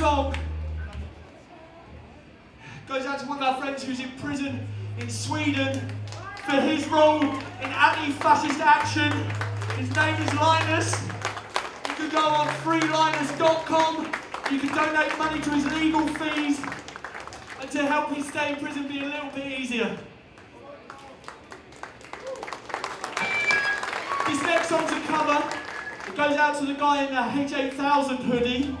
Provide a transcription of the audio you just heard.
song goes out to one of our friends who's in prison in Sweden for his role in anti-fascist action. His name is Linus. You can go on freelinus.com. You can donate money to his legal fees and to help him stay in prison be a little bit easier. This next song's a cover. It goes out to the guy in the H8000 hoodie.